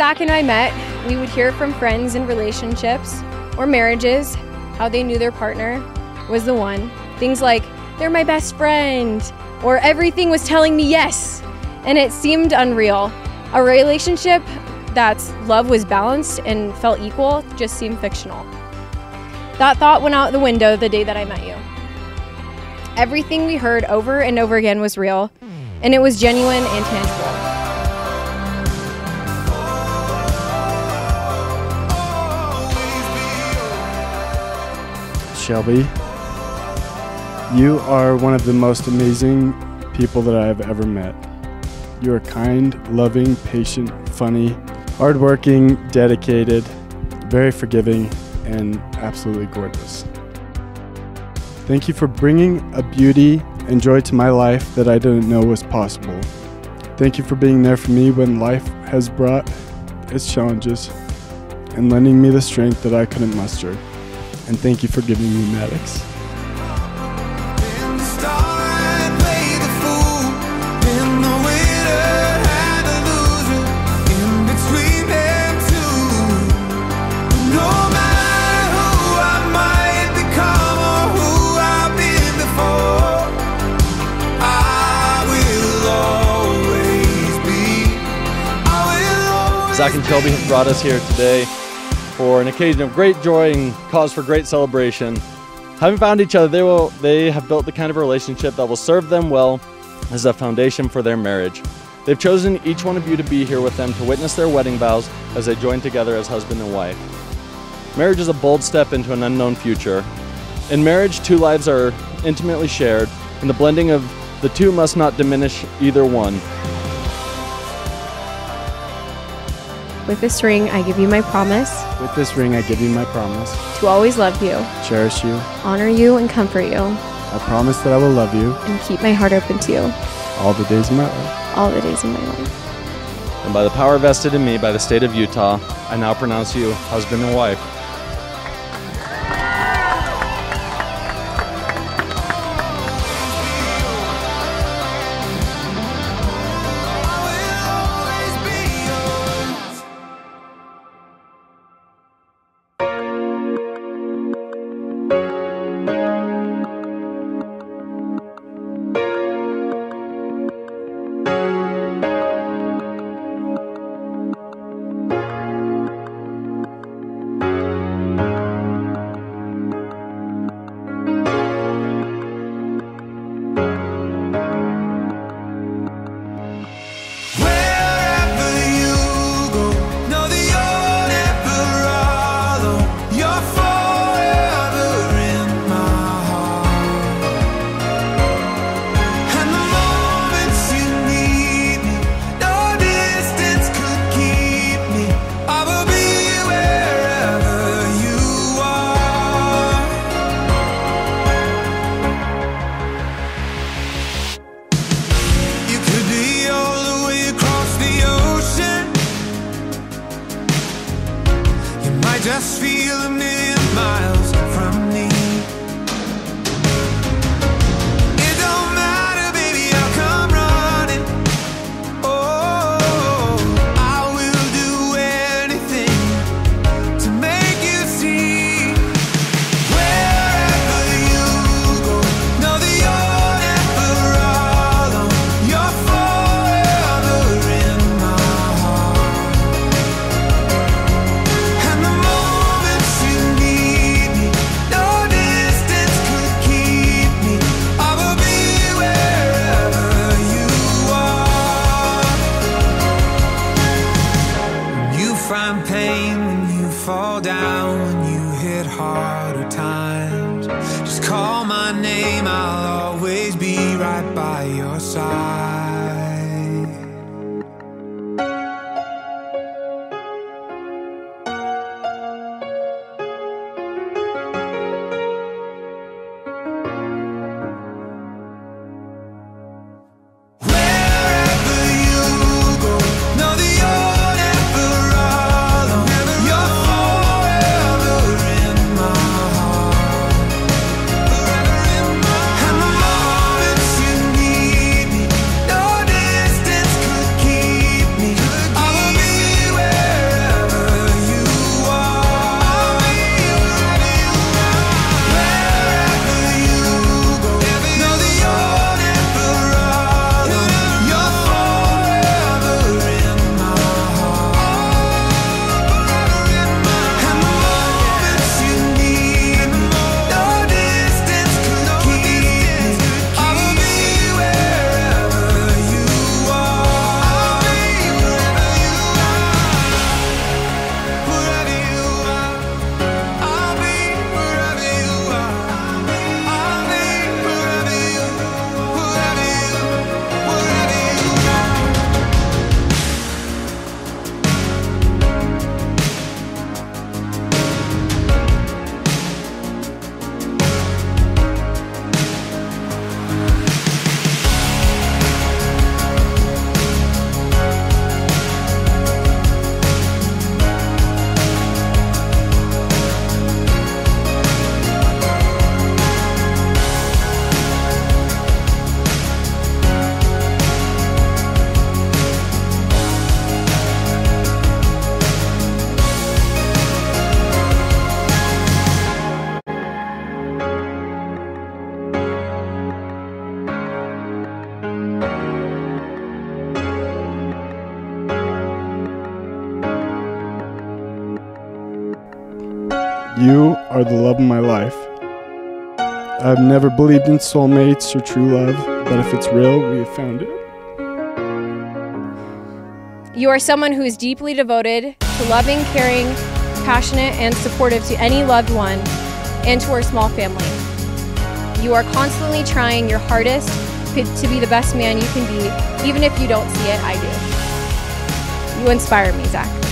Zach and I met, we would hear from friends in relationships or marriages how they knew their partner was the one. Things like, they're my best friend, or everything was telling me yes. And it seemed unreal. A relationship that's love was balanced and felt equal just seemed fictional. That thought went out the window the day that I met you. Everything we heard over and over again was real, and it was genuine and tangible. Shelby, you are one of the most amazing people that I have ever met. You are kind, loving, patient, funny, hardworking, dedicated, very forgiving, and absolutely gorgeous. Thank you for bringing a beauty and joy to my life that I didn't know was possible. Thank you for being there for me when life has brought its challenges and lending me the strength that I couldn't muster. And thank you for giving me Maddox. Zach and Shelby have brought us here today for an occasion of great joy and cause for great celebration. Having found each other, they will they have built the kind of relationship that will serve them well as a foundation for their marriage. They've chosen each one of you to be here with them to witness their wedding vows as they join together as husband and wife. Marriage is a bold step into an unknown future. In marriage, two lives are intimately shared, and the blending of the two must not diminish either one. With this ring, I give you my promise With this ring, I give you my promise, to always love you, cherish you. honor you, and comfort you, I promise that I will love you and keep my heart open to you all the days of my life. all the days of my life. And by the power vested in me by the state of Utah, I now pronounce you husband and wife. Just feel a million miles You are the love of my life. I've never believed in soulmates or true love, but if it's real, we have found it. You are someone who is deeply devoted to loving, caring, passionate, and supportive to any loved one and to our small family. You are constantly trying your hardest to be the best man you can be, even if you don't see it, I do. You inspire me, Zach.